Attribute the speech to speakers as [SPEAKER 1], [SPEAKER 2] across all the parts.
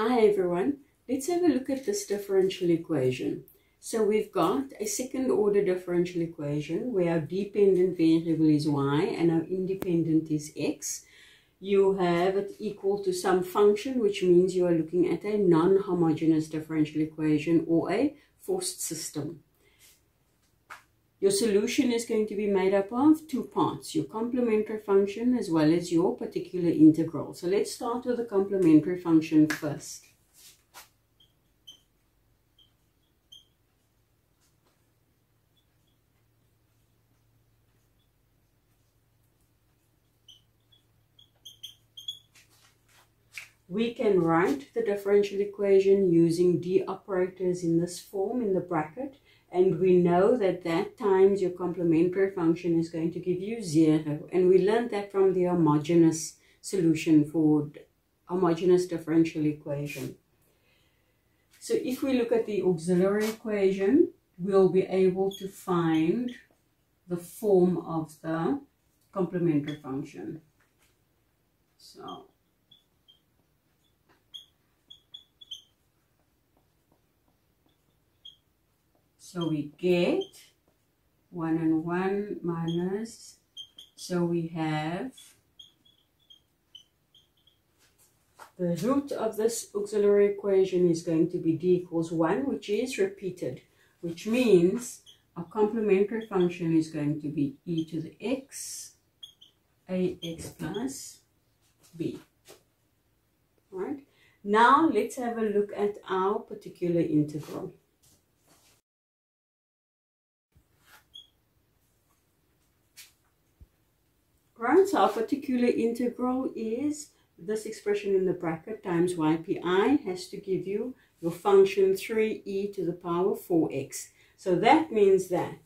[SPEAKER 1] Hi everyone, let's have a look at this differential equation. So we've got a second order differential equation where our dependent variable is y and our independent is x. You have it equal to some function which means you are looking at a non-homogeneous differential equation or a forced system. Your solution is going to be made up of two parts, your complementary function as well as your particular integral. So let's start with the complementary function first. We can write the differential equation using d operators in this form in the bracket and we know that that times your complementary function is going to give you zero. And we learned that from the homogeneous solution for homogeneous differential equation. So if we look at the auxiliary equation we'll be able to find the form of the complementary function. So So we get 1 and 1 minus, so we have the root of this auxiliary equation is going to be d equals 1, which is repeated, which means our complementary function is going to be e to the x, ax plus b. Right? Now let's have a look at our particular integral. So our particular integral is this expression in the bracket times ypi has to give you your function 3e to the power 4x. So that means that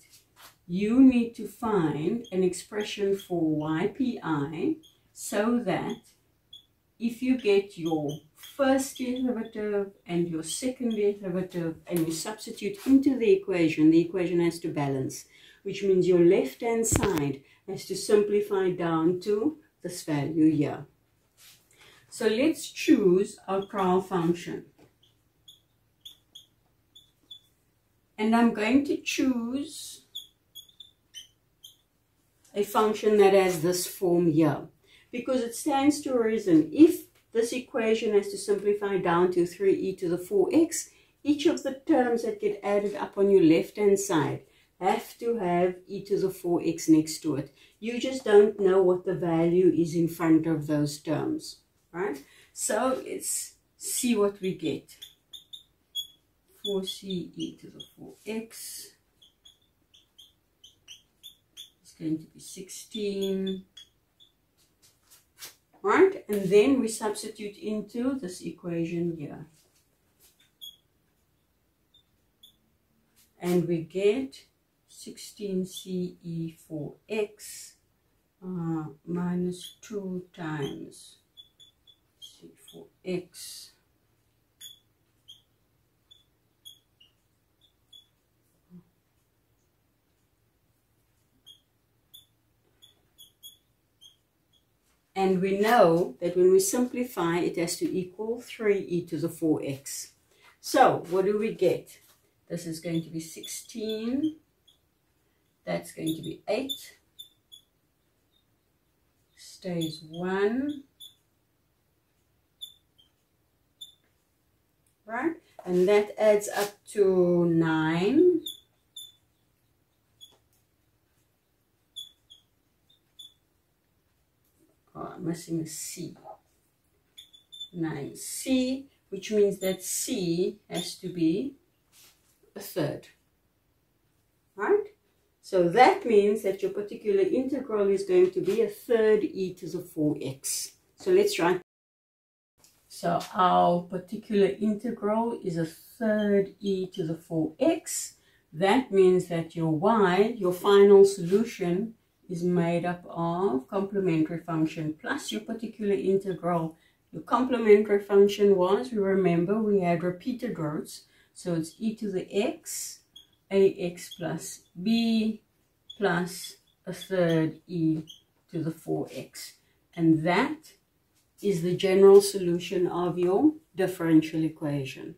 [SPEAKER 1] you need to find an expression for ypi so that if you get your first derivative and your second derivative and you substitute into the equation, the equation has to balance, which means your left-hand side has to simplify down to this value here. So let's choose our trial function. And I'm going to choose a function that has this form here. Because it stands to reason, if this equation has to simplify down to 3e to the 4x, each of the terms that get added up on your left-hand side have to have e to the 4x next to it. You just don't know what the value is in front of those terms, right? So let's see what we get. 4c e to the 4x is going to be 16 right and then we substitute into this equation here and we get 16CE4X uh, minus 2 times C4X And we know that when we simplify, it has to equal 3e to the 4x. So, what do we get? This is going to be 16 that's going to be 8. Stays 1. Right? And that adds up to 9. Oh, I'm missing a C. 9C, which means that C has to be a third. So that means that your particular integral is going to be a third e to the 4x. So let's write. So our particular integral is a third e to the 4x. That means that your y, your final solution, is made up of complementary function plus your particular integral. Your complementary function was, we remember, we had repeated roots. So it's e to the x ax plus b plus a third e to the 4x. And that is the general solution of your differential equation.